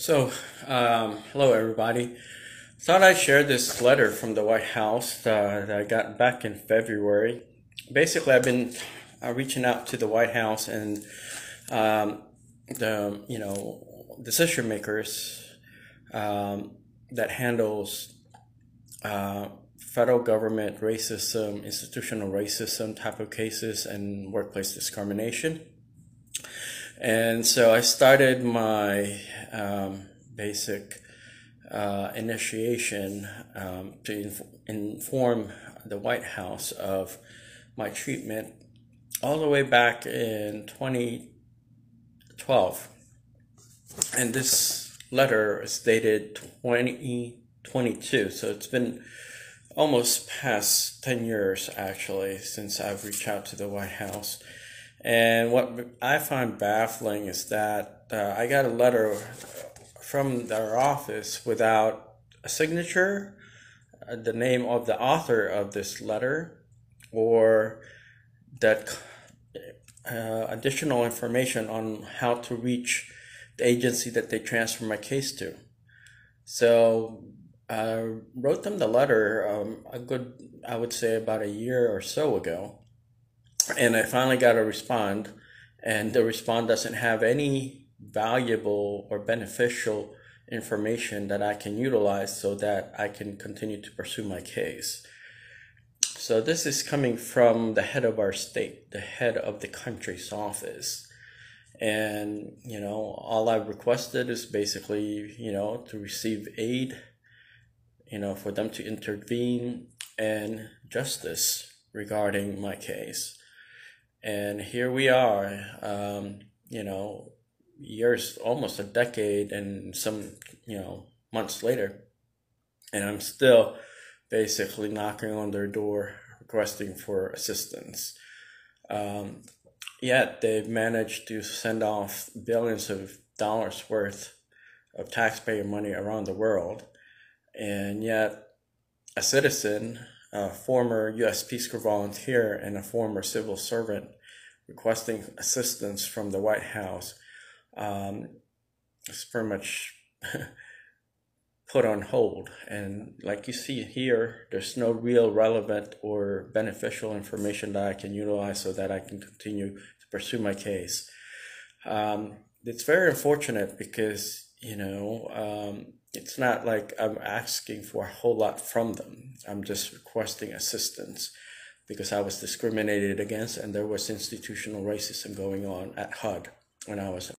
So, um, hello everybody. Thought I'd share this letter from the White House uh, that I got back in February. Basically, I've been uh, reaching out to the White House and um, the you know decision makers um, that handles uh, federal government racism, institutional racism type of cases, and workplace discrimination. And so I started my um, basic uh, initiation um, to inf- inform the White House of my treatment all the way back in 2012. And this letter is dated 2022, so it's been almost past 10 years actually since I've reached out to the White House. And what I find baffling is that uh, I got a letter from their office without a signature, uh, the name of the author of this letter, or that uh, additional information on how to reach the agency that they transfer my case to. So I wrote them the letter um, a good, I would say, about a year or so ago and I finally got a respond, and the respond doesn't have any valuable or beneficial information that I can utilize so that I can continue to pursue my case. So this is coming from the head of our state, the head of the country's office. And, you know, all I've requested is basically, you know, to receive aid, you know, for them to intervene and justice regarding my case and here we are um, you know years almost a decade and some you know months later. And i'm still basically knocking on their door requesting for assistance. Um, yet they've managed to send off billions of dollars worth of taxpayer money around the world. And yet a citizen a former U.S. Peace Corps volunteer and a former civil servant requesting assistance from the White House. Um, it's pretty much put on hold. And like you see here, there's no real relevant or beneficial information that I can utilize so that I can continue to pursue my case. Um, it's very unfortunate because, you know, um, it's not like I'm asking for a whole lot from them. I'm just requesting assistance because I was discriminated against and there was institutional racism going on at HUD when I was